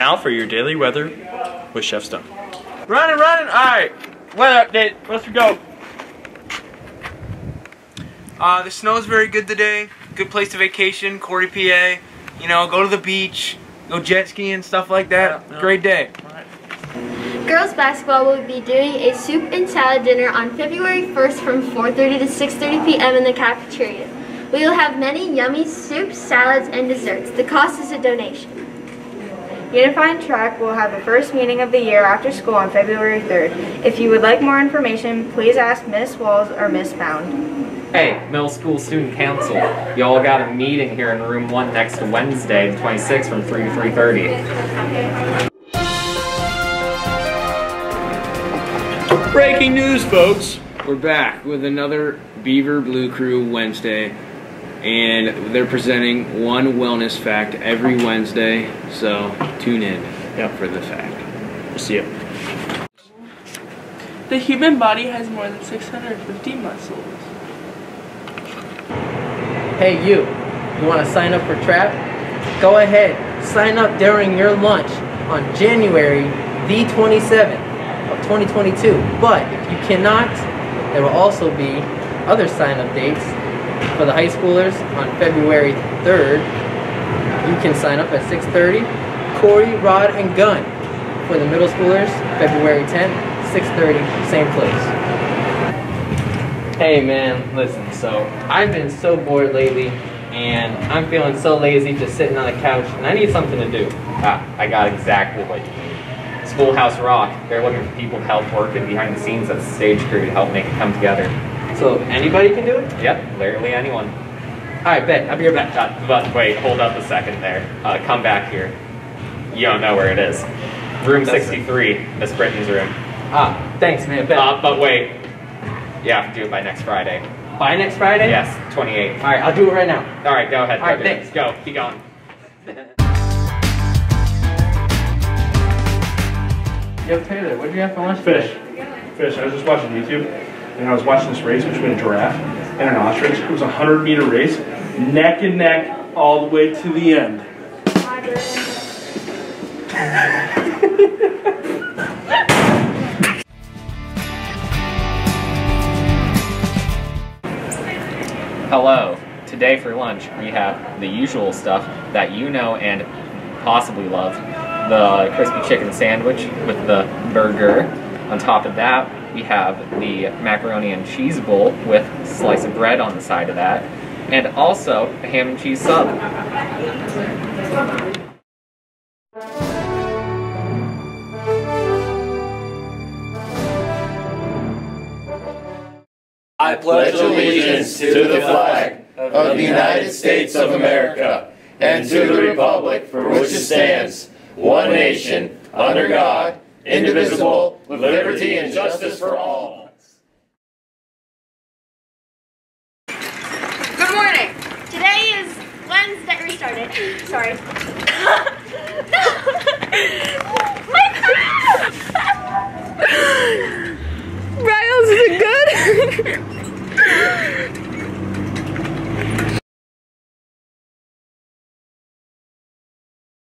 for your daily weather with Chef Stone. Running, running. All right. Weather update. Let's go. Uh, the snow's very good today. Good place to vacation, Corry, PA. You know, go to the beach, go jet skiing, stuff like that. Yeah, yeah. Great day. Girls basketball will be doing a soup and salad dinner on February 1st from 4.30 to 6.30 p.m. in the cafeteria. We will have many yummy soups, salads, and desserts. The cost is a donation. Unified Track will have the first meeting of the year after school on February 3rd. If you would like more information, please ask Miss Walls or Miss Pound. Hey, middle school student council. Y'all got a meeting here in room one next Wednesday, the 26th from 3 to 3.30. Breaking news, folks! We're back with another Beaver Blue Crew Wednesday, and they're presenting one wellness fact every Wednesday. So tune in Yep. for the fact. See ya. The human body has more than 650 muscles. Hey you, you want to sign up for TRAP? Go ahead, sign up during your lunch on January the 27th of 2022. But if you cannot, there will also be other sign up dates for the high schoolers on February 3rd. You can sign up at 6.30. Corry, Rod, and Gun for the middle schoolers, February 10th, 6.30, same place. Hey man, listen, so I've been so bored lately and I'm feeling so lazy just sitting on the couch and I need something to do. Ah, I got exactly what you need. Schoolhouse Rock. They're looking for people to help work in behind the scenes as the stage crew to help make it come together. So anybody can do it? Yep, literally anyone. Alright, bet. I'll be right back. Uh, but wait, hold up a second there. Uh, come back here. You don't know where it is. Room That's it. 63, Miss Britton's room. Ah, thanks man, bet. Uh, but wait, you have to do it by next Friday. By next Friday? Yes, 28th. Alright, I'll do it right now. All right, go ahead. All right, go, dude. thanks. Go, be gone. Yo Taylor, what did you have for lunch Fish. today? Fish. I was just watching YouTube, and I was watching this race between a giraffe and an ostrich. It was a 100 meter race, neck and neck, all the way to the end. Hello. Today for lunch, we have the usual stuff that you know and possibly love. The crispy chicken sandwich with the burger. On top of that, we have the macaroni and cheese bowl with a slice of bread on the side of that. And also a ham and cheese sub. I pledge allegiance to the flag of the United States of America and to the republic for which it stands, one nation, under God, indivisible, with liberty and justice for all. Good morning. Today is Wednesday. Restarted. Sorry.